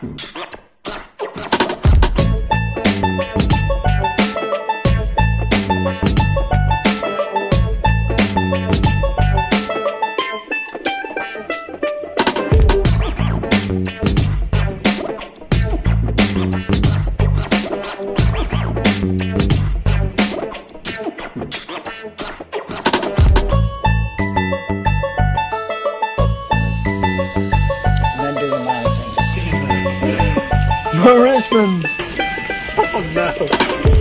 Thank Richmond! Oh no!